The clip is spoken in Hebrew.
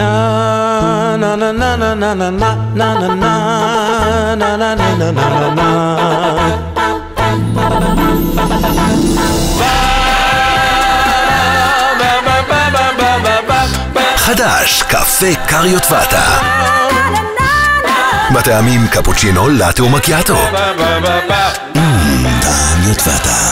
נה נה נה נה נה נה נה נה נה נה נה נה נה נה נה נה חדש, קפה קריות ואטה. בטעמים קפוצ'ינו, לאטה ומקיאטו. טעם יוטבתה.